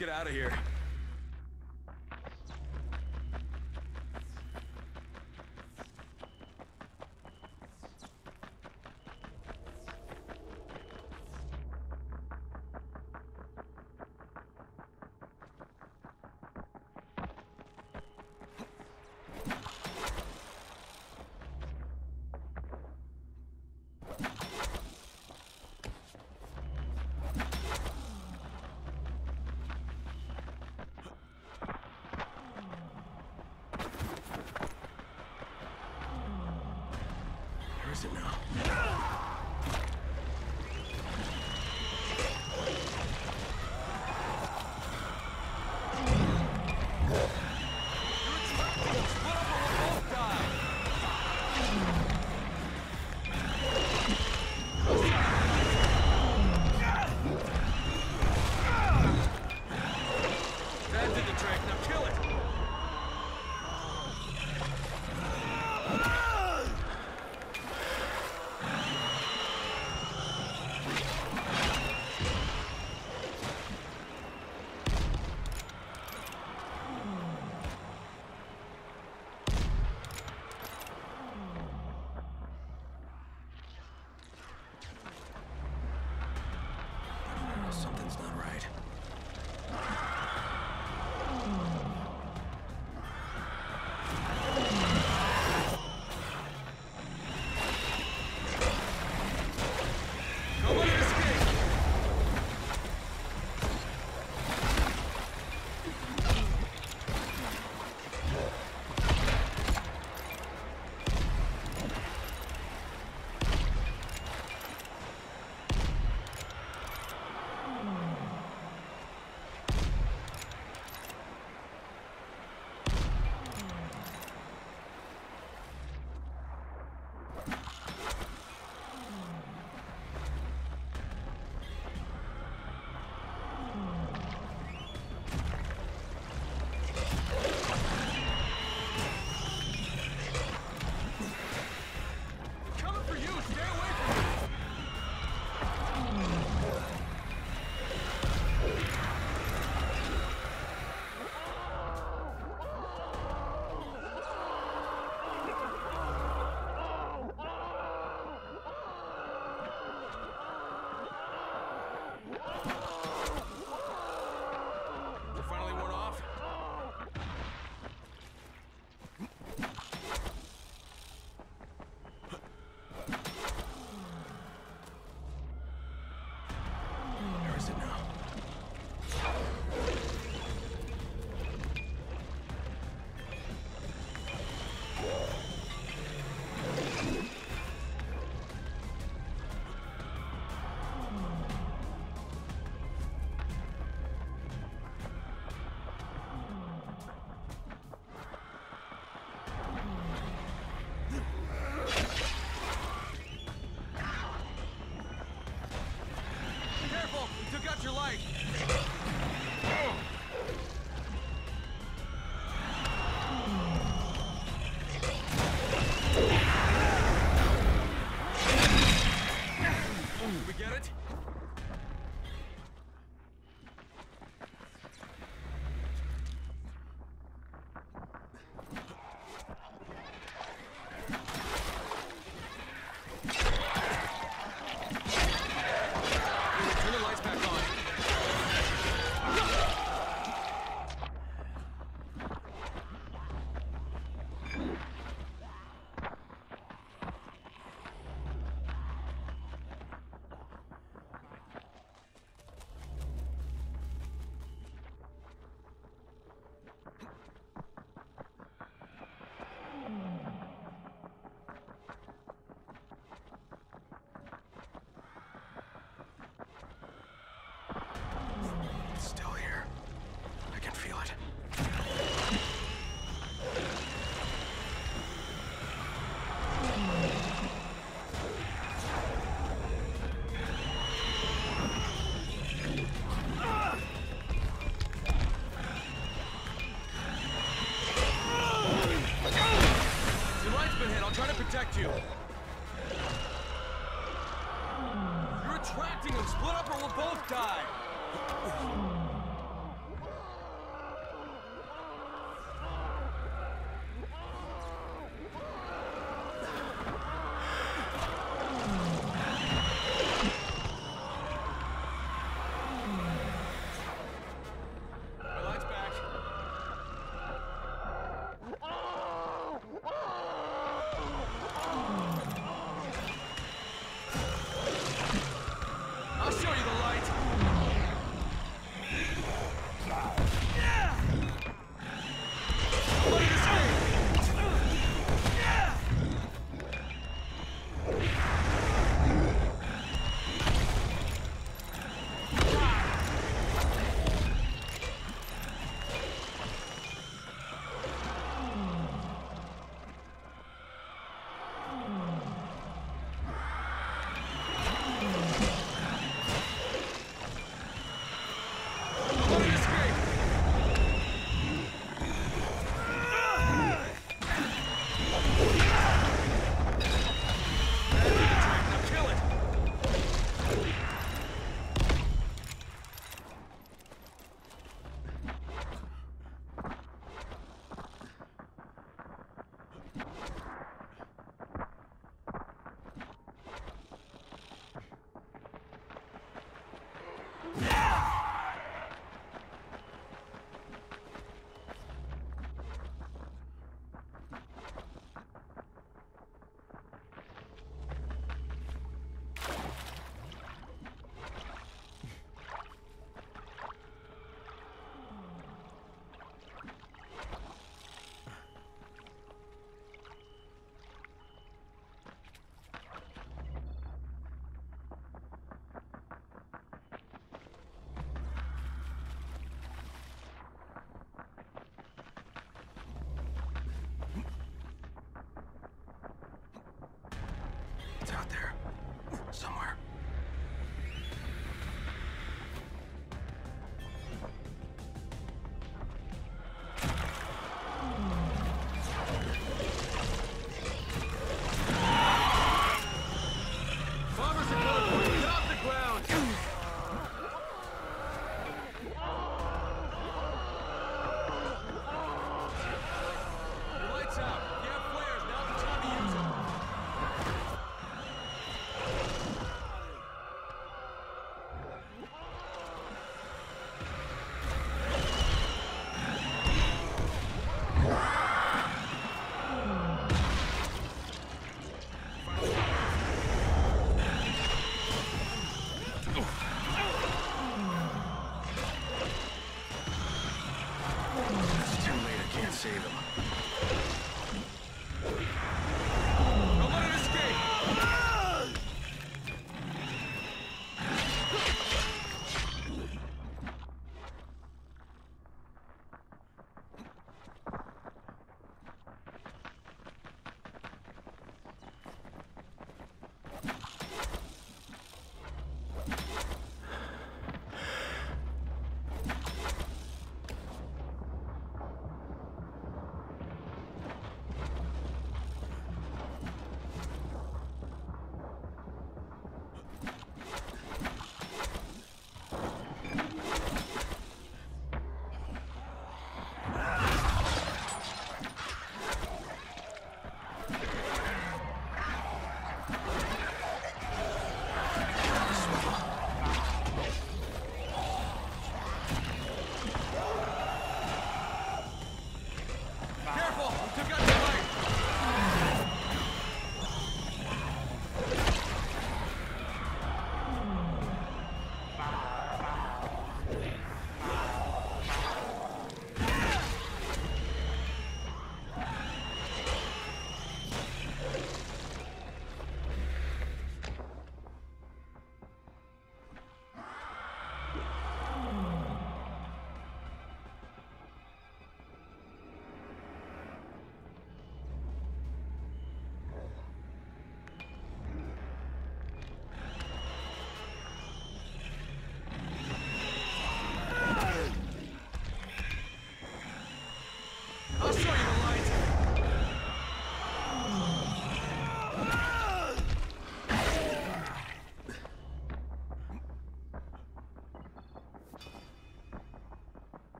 get out of here.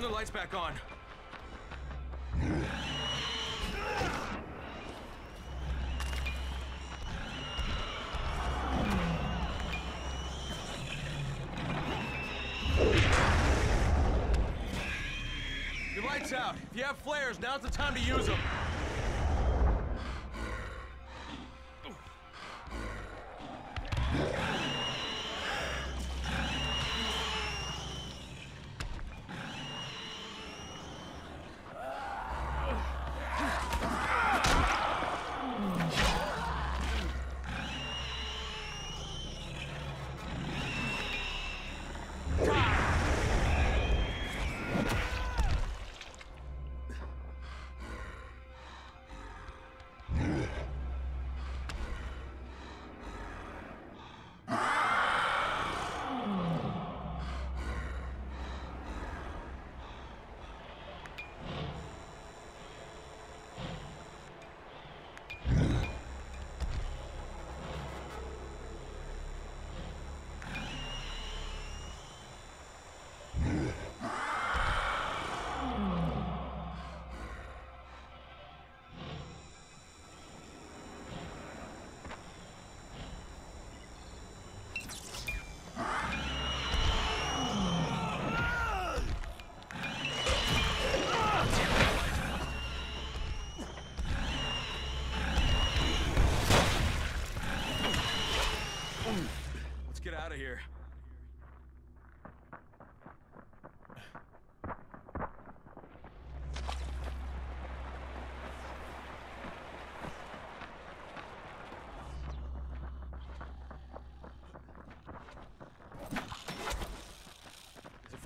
Turn the lights back on. Your light's out. If you have flares, now's the time to use them.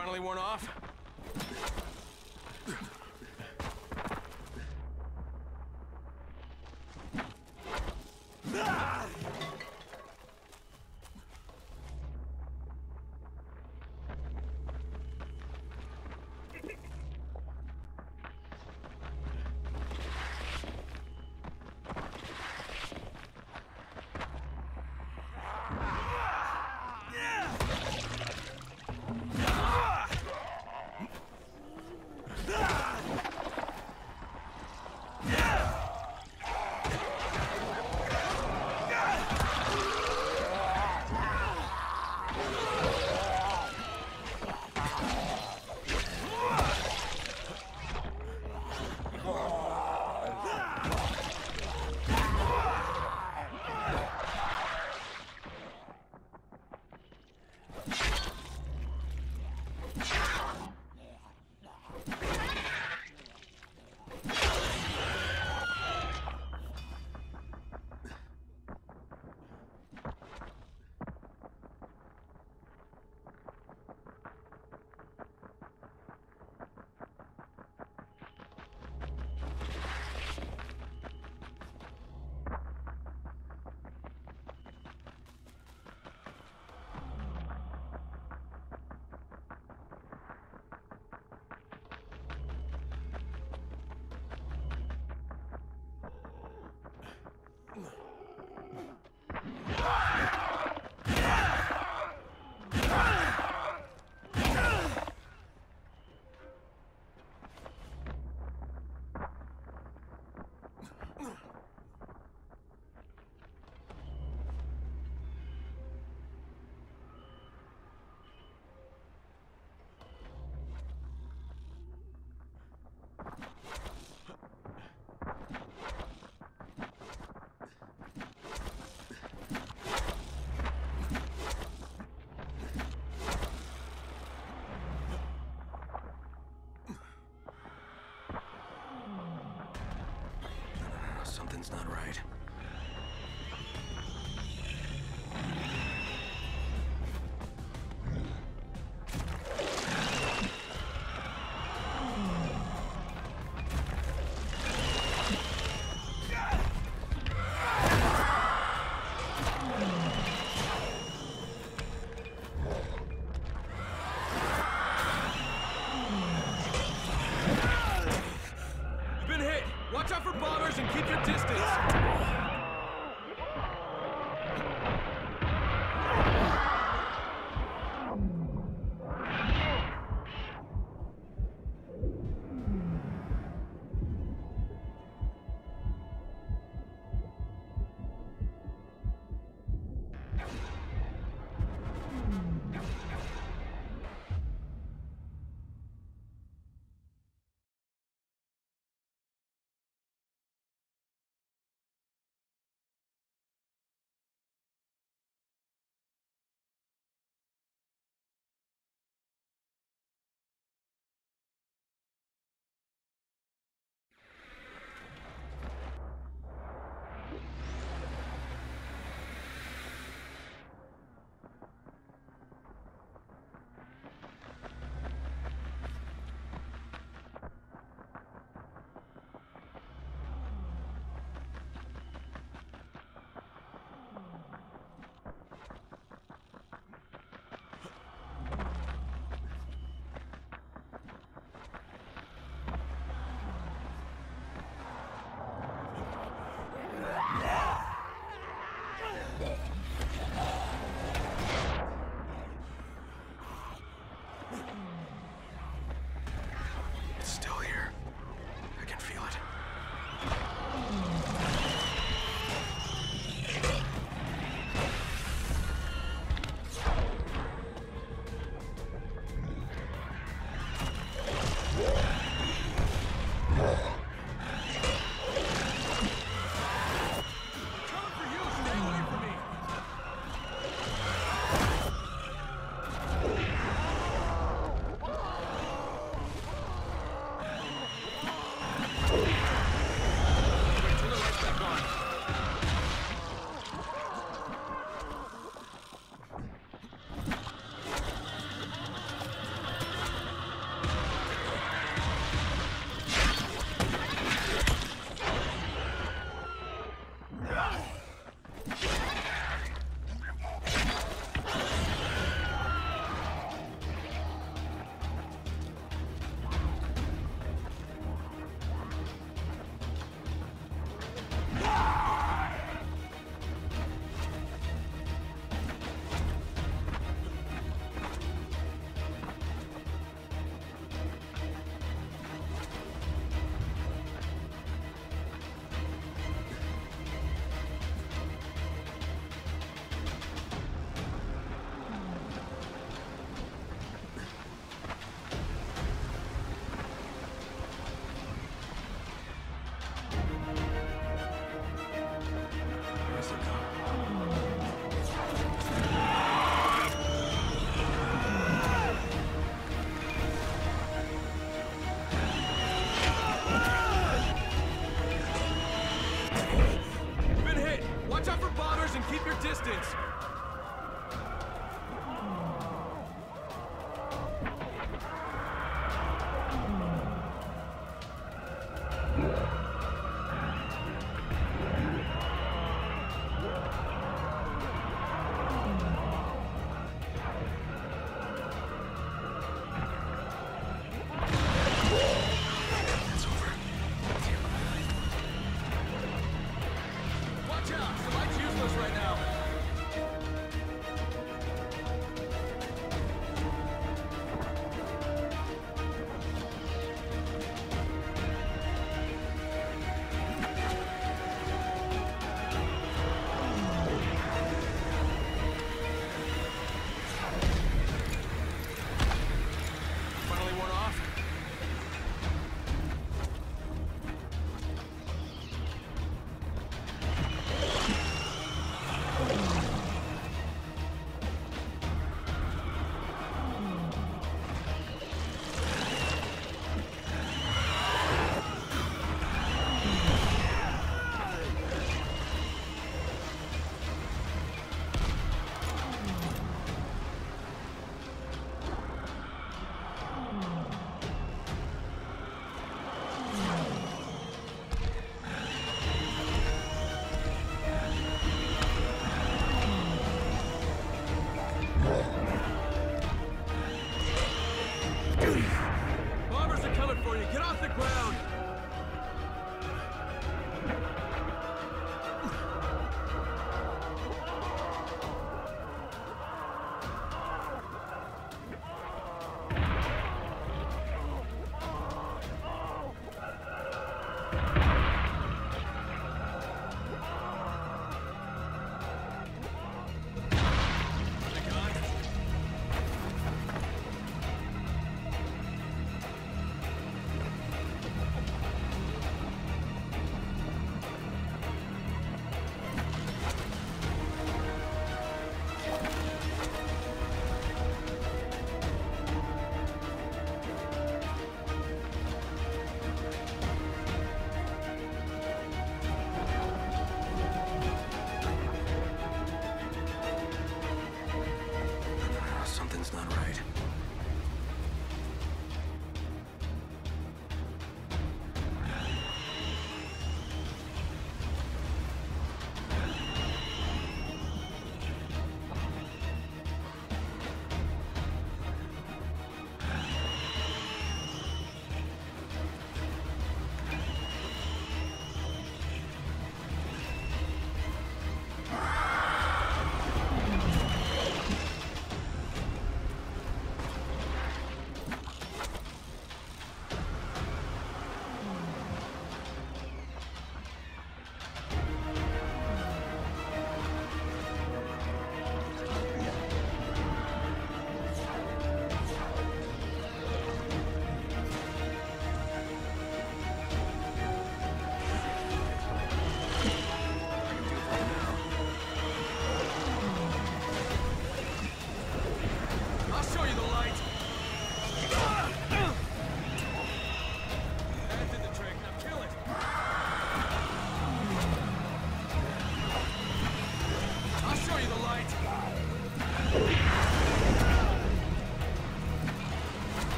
Finally worn off? Something's not right.